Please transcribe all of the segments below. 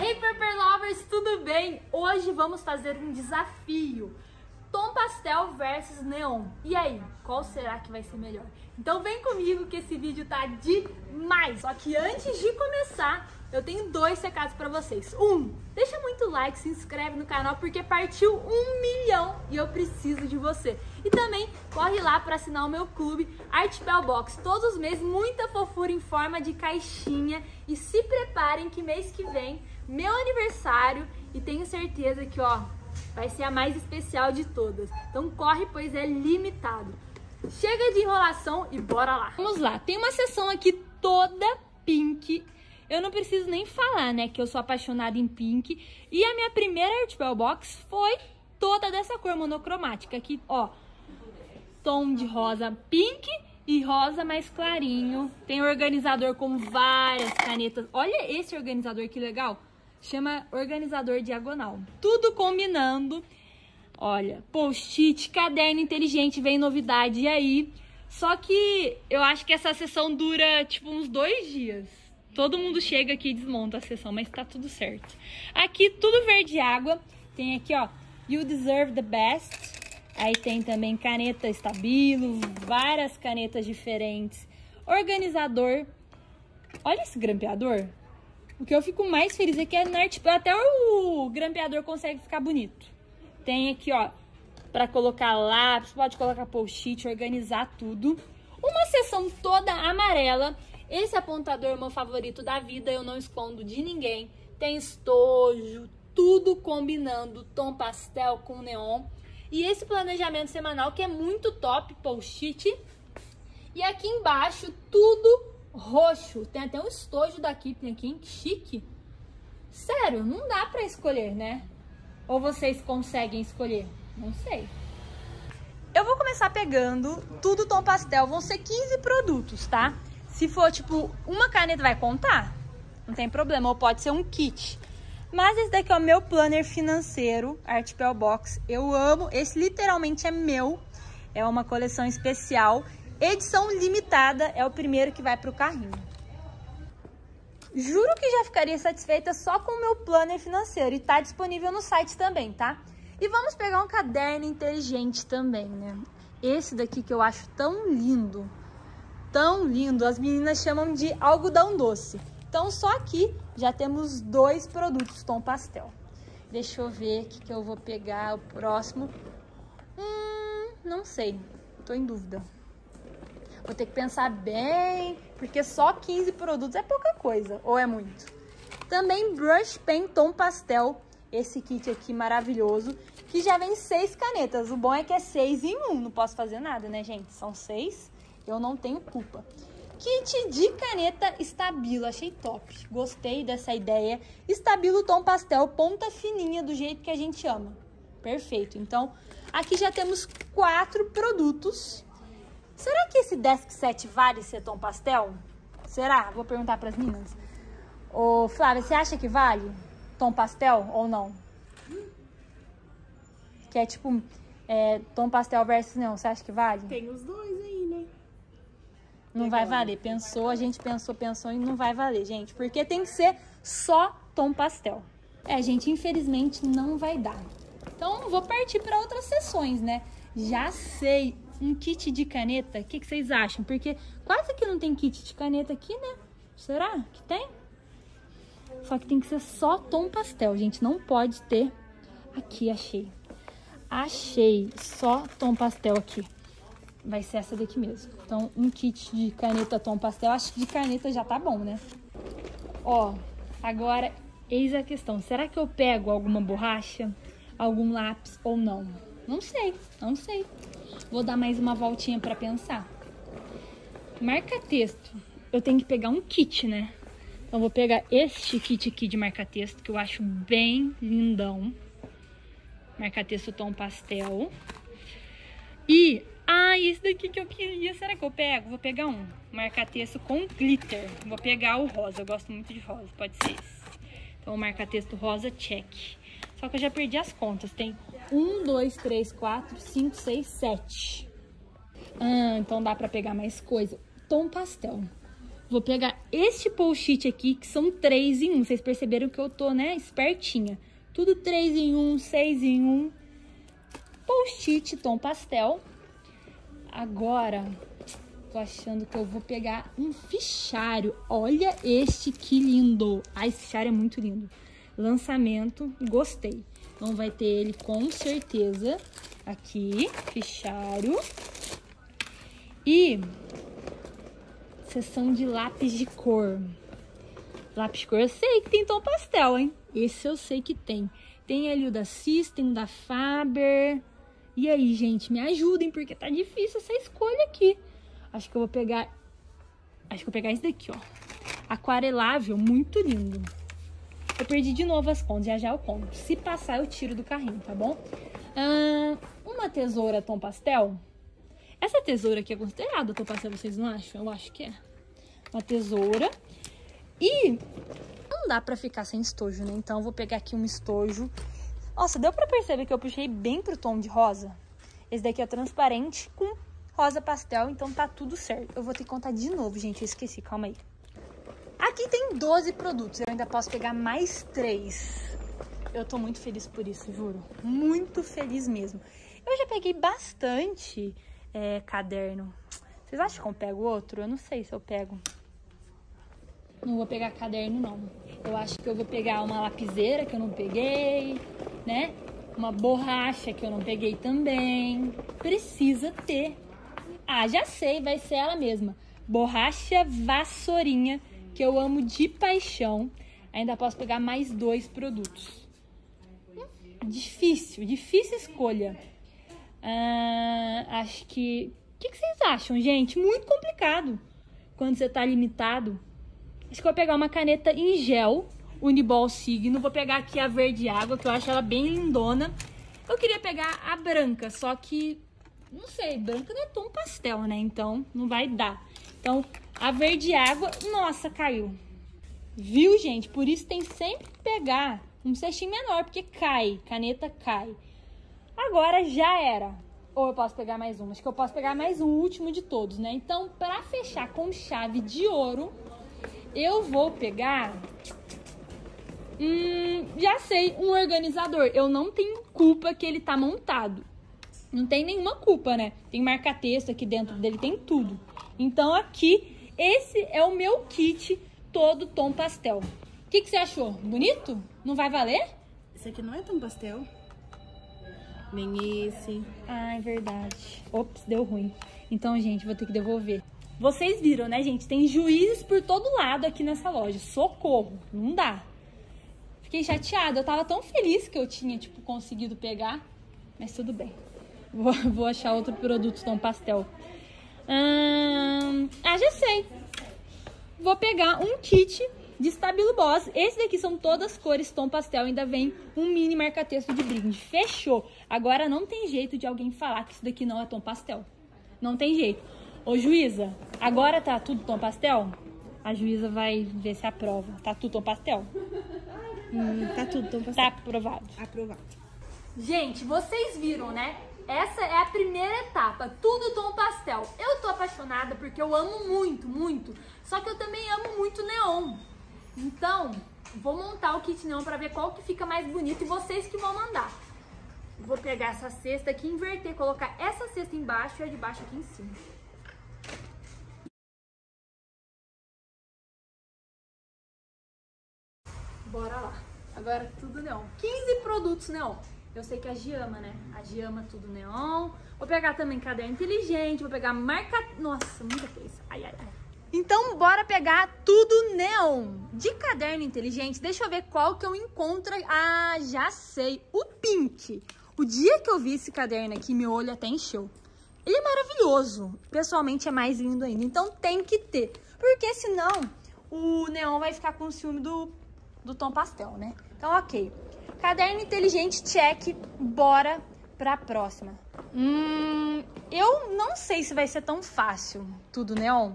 Hey Pepper Lovers, tudo bem? Hoje vamos fazer um desafio. Tom pastel versus neon. E aí, qual será que vai ser melhor? Então vem comigo que esse vídeo tá demais. Só que antes de começar, eu tenho dois recados para vocês. Um, deixa muito like, se inscreve no canal porque partiu um milhão e eu preciso de você. E também corre lá para assinar o meu clube Art Bell Box. Todos os meses, muita fofura em forma de caixinha. E se preparem que mês que vem, meu aniversário, e tenho certeza que, ó, vai ser a mais especial de todas. Então corre, pois é limitado. Chega de enrolação e bora lá. Vamos lá, tem uma sessão aqui toda pink. Eu não preciso nem falar, né, que eu sou apaixonada em pink. E a minha primeira Art Bell Box foi toda dessa cor monocromática. Aqui, ó, tom de rosa pink e rosa mais clarinho. Tem organizador com várias canetas. Olha esse organizador que legal. Chama organizador diagonal. Tudo combinando. Olha, post-it, caderno inteligente, vem novidade aí. Só que eu acho que essa sessão dura tipo uns dois dias. Todo mundo chega aqui e desmonta a sessão, mas tá tudo certo. Aqui tudo verde água. Tem aqui, ó, You Deserve the Best. Aí tem também caneta estabilo, várias canetas diferentes. Organizador. Olha esse grampeador. O que eu fico mais feliz é que é na tipo, até o grampeador consegue ficar bonito. Tem aqui, ó, para colocar lápis, pode colocar post-it, organizar tudo. Uma seção toda amarela. Esse apontador é o meu favorito da vida, eu não escondo de ninguém. Tem estojo, tudo combinando tom pastel com neon. E esse planejamento semanal que é muito top, post-it. E aqui embaixo, tudo roxo. Tem até um estojo da Kipling aqui, hein? chique. Sério, não dá pra escolher, né? Ou vocês conseguem escolher? Não sei. Eu vou começar pegando tudo tom pastel. Vão ser 15 produtos, tá? Se for, tipo, uma caneta vai contar? Não tem problema. Ou pode ser um kit. Mas esse daqui é o meu planner financeiro, Artpel Box. Eu amo. Esse literalmente é meu. É uma coleção especial. Edição limitada é o primeiro que vai para o carrinho. Juro que já ficaria satisfeita só com o meu planner financeiro e tá disponível no site também, tá? E vamos pegar um caderno inteligente também, né? Esse daqui que eu acho tão lindo, tão lindo, as meninas chamam de algodão doce. Então só aqui já temos dois produtos tom pastel. Deixa eu ver o que, que eu vou pegar o próximo. Hum, não sei, tô em dúvida. Vou ter que pensar bem, porque só 15 produtos é pouca coisa, ou é muito? Também Brush Pen Tom Pastel, esse kit aqui maravilhoso, que já vem seis canetas. O bom é que é seis em um, não posso fazer nada, né, gente? São seis, eu não tenho culpa. Kit de caneta Estabilo, achei top. Gostei dessa ideia. Estabilo tom pastel, ponta fininha, do jeito que a gente ama. Perfeito. Então, aqui já temos quatro produtos Será que esse desk set vale ser tom pastel? Será? Vou perguntar para as meninas. Ô, Flávia, você acha que vale tom pastel ou não? Que é tipo é, tom pastel versus não. Você acha que vale? Tem os dois aí, né? Não vai valer. Pensou, a gente pensou, pensou e não vai valer, gente. Porque tem que ser só tom pastel. É, gente, infelizmente não vai dar. Então, vou partir para outras sessões, né? Já sei um kit de caneta. O que, que, vocês acham? Porque quase que não tem kit de caneta aqui, né? Será que tem? Só que tem que ser só tom pastel, gente. Não pode ter... Aqui, achei. Achei só tom pastel aqui. Vai ser essa daqui mesmo. Então, um kit de caneta tom pastel. Acho que de caneta já tá bom, né? Ó, agora, eis a questão. Será que eu pego alguma borracha, algum lápis ou não? Não sei, não sei. Vou dar mais uma voltinha para pensar. Marca-texto. Eu tenho que pegar um kit, né? Então, vou pegar este kit aqui de marca-texto, que eu acho bem lindão. Marca-texto tom pastel. E, ah, esse daqui que eu queria, será que eu pego? Vou pegar um marca-texto com glitter. Vou pegar o rosa, eu gosto muito de rosa, pode ser esse. Então, marca-texto rosa, check. Só que eu já perdi as contas. Tem um, dois, três, quatro, cinco, seis, sete. Ah, então dá pra pegar mais coisa. Tom pastel. Vou pegar este post-it aqui, que são três em um. Vocês perceberam que eu tô, né, espertinha. Tudo três em um, seis em um. Post-it tom pastel. Agora, tô achando que eu vou pegar um fichário. Olha este que lindo. Ah, esse fichário é muito lindo. Lançamento, gostei. Então vai ter ele com certeza aqui, fichário. E seção de lápis de cor. Lápis de cor eu sei que tem tom pastel, hein? Esse eu sei que tem. Tem ali o da Cis, tem o da Faber. E aí, gente, me ajudem, porque tá difícil essa escolha aqui. Acho que eu vou pegar... Acho que eu vou pegar esse daqui, ó. Aquarelável, muito lindo. Eu perdi de novo as contas, já já eu compro. Se passar, eu tiro do carrinho, tá bom? Ah, uma tesoura tom pastel essa tesoura aqui é considerada pastel, vocês não acham? Eu acho que é. Uma tesoura. E não dá pra ficar sem estojo, né? Então eu vou pegar aqui um estojo. Nossa, deu pra perceber que eu puxei bem pro tom de rosa? Esse daqui é transparente com rosa pastel, então tá tudo certo. Eu vou ter que contar de novo, gente, eu esqueci, calma aí. Aqui tem 12 produtos, eu ainda posso pegar mais 3. Eu tô muito feliz por isso, juro. Muito feliz mesmo. Eu já peguei bastante é, caderno. Vocês acham que eu pego outro? Eu não sei se eu pego. Não vou pegar caderno, não. Eu acho que eu vou pegar uma lapiseira que eu não peguei, né? Uma borracha que eu não peguei também. Precisa ter. Ah, já sei, vai ser ela mesma. Borracha vassourinha, que eu amo de paixão. Ainda posso pegar mais dois produtos. Difícil, difícil escolha. Ah, acho que. O que, que, vocês acham, gente? Muito complicado quando você tá limitado. Acho que eu vou pegar uma caneta em gel, Uniball Signo. Vou pegar aqui a verde água, que eu acho ela bem lindona. Eu queria pegar a branca, só que. Não sei, branca não é tom pastel, né? Então não vai dar. Então, a verde água. Nossa, caiu. Viu, gente? Por isso tem sempre que pegar um cestinho menor, porque cai, caneta cai. Agora já era. Ou eu posso pegar mais um? Acho que eu posso pegar mais um, último de todos, né? Então, para fechar com chave de ouro, eu vou pegar... Hum, já sei, um organizador. Eu não tenho culpa que ele tá montado. Não tem nenhuma culpa, né? Tem marca-texto aqui dentro dele, tem tudo. Então, aqui, esse é o meu kit todo tom pastel. O que, que você achou? Bonito? Não vai valer? Esse aqui não é tom pastel nem esse. Ah, é verdade. Ops, deu ruim. Então, gente, vou ter que devolver. Vocês viram, né, gente? Tem juízes por todo lado aqui nessa loja. Socorro, não dá. Fiquei chateada. Eu tava tão feliz que eu tinha, tipo, conseguido pegar. Mas tudo bem. Vou, vou achar outro produto tom pastel. Hum, ah, já sei. Vou pegar um kit de Stabilo Boss. Esse daqui são todas cores tom pastel, ainda vem um mini marca-texto de brinde. Fechou! Agora não tem jeito de alguém falar que isso daqui não é tom pastel. Não tem jeito. Ô, juíza, agora tá tudo tom pastel? A juíza vai ver se aprova. Tá tudo tom pastel? Hum, tá tudo tom pastel. Tá aprovado. Aprovado. Gente, vocês viram, né? Essa é a primeira etapa, tudo tom pastel. Eu tô apaixonada porque eu amo muito, muito. Só que eu também amo muito neon. Então, vou montar o kit neon para ver qual que fica mais bonito e vocês que vão mandar. Vou pegar essa cesta aqui, inverter, colocar essa cesta embaixo e a de baixo aqui em cima. Bora lá. Agora tudo neon. 15 produtos neon. Eu sei que a Giama, né? A Giama tudo neon. Vou pegar também caderno inteligente, vou pegar marca... Nossa, muita coisa. Ai, ai, ai. Então, bora pegar tudo neon. De caderno inteligente, deixa eu ver qual que eu encontro. Ah, já sei. O pink. O dia que eu vi esse caderno aqui, meu olho até encheu. Ele é maravilhoso. Pessoalmente, é mais lindo ainda. Então, tem que ter. Porque senão, o neon vai ficar com o ciúme do, do tom pastel, né? Então, ok. Caderno inteligente, check. Bora pra próxima. Hum, eu não sei se vai ser tão fácil tudo neon.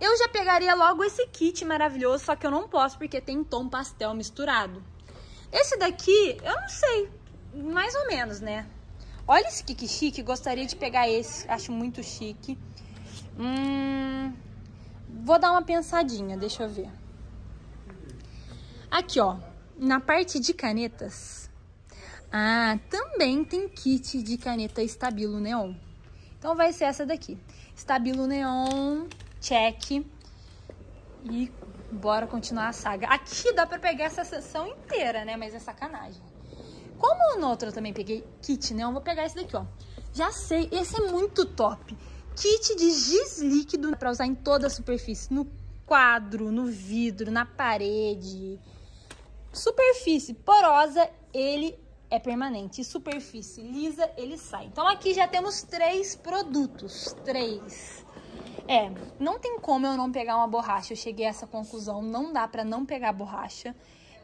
Eu já pegaria logo esse kit maravilhoso, só que eu não posso porque tem tom pastel misturado. Esse daqui, eu não sei, mais ou menos, né? Olha esse que chique, gostaria de pegar esse, acho muito chique. Hum, Vou dar uma pensadinha, deixa eu ver. Aqui, ó, na parte de canetas. Ah, também tem kit de caneta Estabilo Neon. Então vai ser essa daqui. Estabilo Neon, check. E bora continuar a saga. Aqui dá pra pegar essa sessão inteira, né? Mas é sacanagem. Como no outro eu também peguei kit neon, vou pegar esse daqui, ó. Já sei, esse é muito top. Kit de giz líquido para usar em toda a superfície. No quadro, no vidro, na parede. Superfície porosa, ele é permanente. Superfície lisa, ele sai. Então aqui já temos três produtos. Três. É, não tem como eu não pegar uma borracha. Eu cheguei a essa conclusão. Não dá pra não pegar borracha.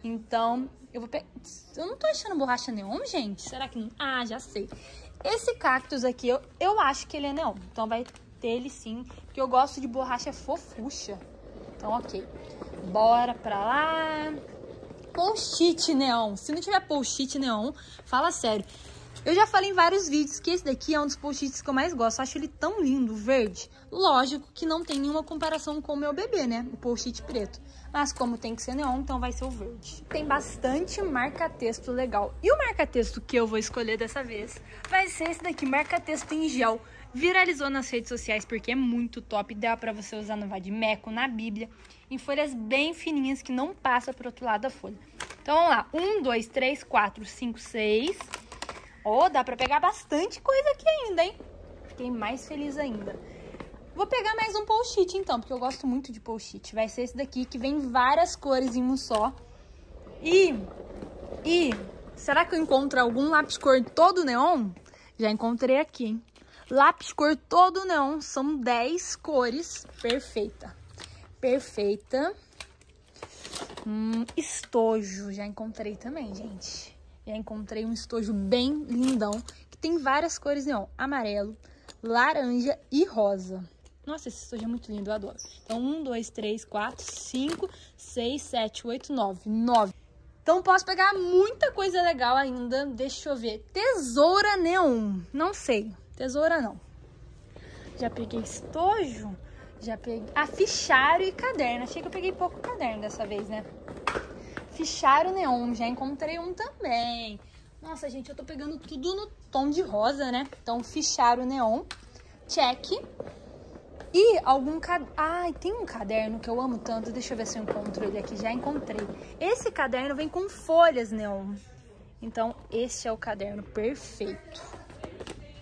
Então, eu vou pegar... Eu não tô achando borracha neon, gente. Será que não? Ah, já sei. Esse cactus aqui, eu, eu acho que ele é neon. Então vai ter ele sim. Porque eu gosto de borracha fofucha. Então, ok. Bora pra lá. Post-it neon. Se não tiver post-it neon, fala sério. Eu já falei em vários vídeos que esse daqui é um dos post-its que eu mais gosto. Eu acho ele tão lindo, verde. Lógico que não tem nenhuma comparação com o meu bebê, né? O post-it preto. Mas como tem que ser neon, então vai ser o verde. Tem bastante marca-texto legal. E o marca-texto que eu vou escolher dessa vez vai ser esse daqui, marca-texto em gel. Viralizou nas redes sociais porque é muito top. Dá pra você usar no vadimeco, na bíblia, em folhas bem fininhas que não passa pro outro lado da folha. Então vamos lá. Um, dois, três, quatro, cinco, seis... Oh, dá pra pegar bastante coisa aqui ainda, hein? Fiquei mais feliz ainda. Vou pegar mais um post-it, então, porque eu gosto muito de post-it. Vai ser esse daqui, que vem várias cores em um só. E... E... Será que eu encontro algum lápis cor todo neon? Já encontrei aqui, hein? Lápis cor todo neon. São 10 cores. Perfeita. Perfeita. Hum, estojo. Já encontrei também, gente. Já encontrei um estojo bem lindão, que tem várias cores neon. Amarelo, laranja e rosa. Nossa, esse estojo é muito lindo, eu adoro. Então, um, dois, três, quatro, cinco, seis, sete, oito, nove. Nove. Então, posso pegar muita coisa legal ainda. Deixa eu ver. Tesoura neon. Não sei. Tesoura não. Já peguei estojo. Já peguei... Ah, fichário e caderno. Achei que eu peguei pouco caderno dessa vez, né? Fichário neon, já encontrei um também. Nossa, gente, eu tô pegando tudo no tom de rosa, né? Então, fichário neon, check. E algum caderno... Ai, tem um caderno que eu amo tanto. Deixa eu ver se eu encontro ele aqui. Já encontrei. Esse caderno vem com folhas neon. Então, esse é o caderno perfeito.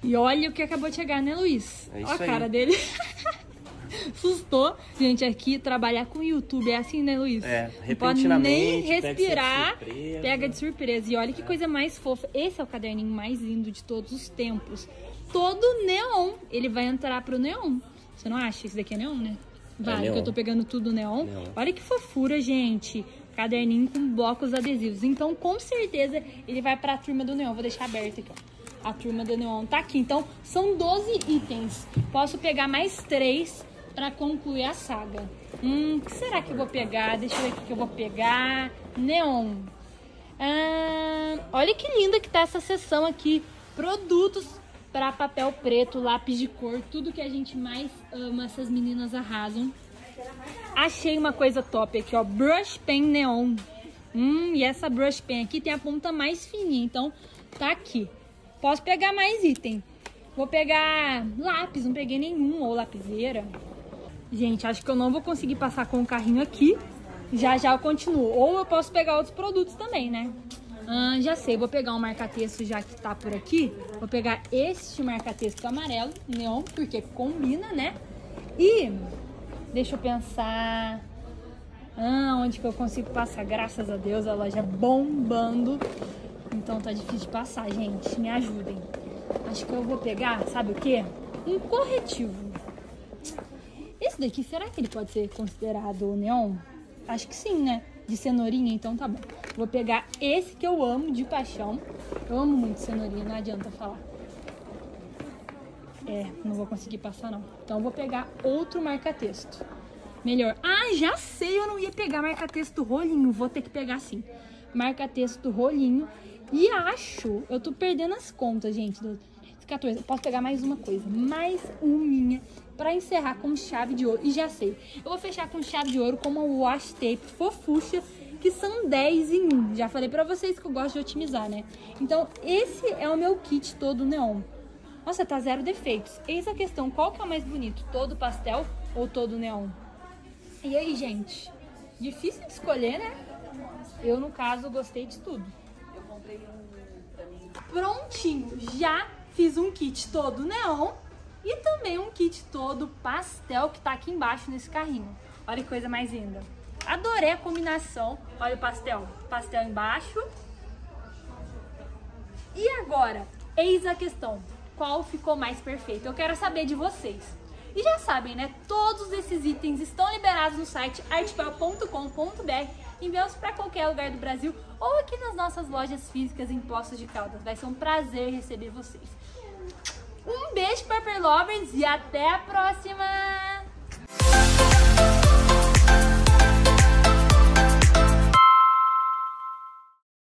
E olha o que acabou de chegar, né, Luiz? É olha a cara aí. dele. Assustou. Gente, aqui trabalhar com YouTube é assim, né, Luiz? É, Não pode nem repentinamente, pega de respirar, pega de surpresa. E olha que coisa mais fofa. Esse é o caderninho mais lindo de todos os tempos. Todo neon. Ele vai entrar pro neon. Você não acha? Esse daqui é neon, né? Vai, neon. que eu tô pegando tudo neon. Neon. Olha que fofura, gente. Caderninho com blocos adesivos. Então, com certeza, ele vai pra turma do neon. Vou deixar aberto aqui, ó. A turma do neon tá aqui. Então, são 12 itens. Posso pegar mais três pra concluir a saga. Hum, que será que eu vou pegar? Deixa eu ver o que que eu vou pegar. Neon. Ah, olha que linda que tá essa seção aqui. Produtos para papel preto, lápis de cor, tudo que a gente mais ama, essas meninas arrasam. Achei uma coisa top aqui, ó, brush pen neon. Hum, e essa brush pen aqui tem a ponta mais fininha, então tá aqui. Posso pegar mais item. Vou pegar lápis, não peguei nenhum, ou lapiseira. Gente, acho que eu não vou conseguir passar com o carrinho aqui. Já já eu continuo. Ou eu posso pegar outros produtos também, né? Ah, já sei, vou pegar um marca-texto já que tá por aqui. Vou pegar este marca-texto amarelo, neon, porque combina, né? E deixa eu pensar. Ah, onde que eu consigo passar? Graças a Deus, a loja bombando. Então tá difícil de passar, gente. Me ajudem. Acho que eu vou pegar, sabe o quê? Um corretivo. Esse daqui, será que ele pode ser considerado neon? Acho que sim, né? De cenourinha, então tá bom. Vou pegar esse que eu amo de paixão. Eu amo muito cenourinha, não adianta falar. É, não vou conseguir passar não. Então vou pegar outro marca-texto. Melhor. Ah, já sei, eu não ia pegar marca-texto rolinho. Vou ter que pegar sim. Marca-texto rolinho. E acho, eu tô perdendo as contas, gente. do- 14. Eu posso pegar mais uma coisa, mais uma para encerrar com chave de ouro. E já sei, eu vou fechar com chave de ouro com uma wash tape fofucha, que são 10 em 1. Já falei para vocês que eu gosto de otimizar, né? Então, esse é o meu kit todo neon. Nossa, tá zero defeitos. Eis a questão, qual que é o mais bonito? Todo pastel ou todo neon? E aí, gente? Difícil de escolher, né? Eu, no caso, gostei de tudo. Eu comprei um Prontinho, já fiz um kit todo neon e também um kit todo pastel que tá aqui embaixo nesse carrinho. Olha que coisa mais linda. Adorei a combinação. Olha o pastel. Pastel embaixo. E agora, eis a questão. Qual ficou mais perfeito? Eu quero saber de vocês. E já sabem, né? Todos esses itens estão liberados no site artpel.com.br. Enviamos para qualquer lugar do Brasil ou aqui nas nossas lojas físicas em Poços de Caldas. Vai ser um prazer receber vocês. Um beijo, Pepper Lovers, e até a próxima!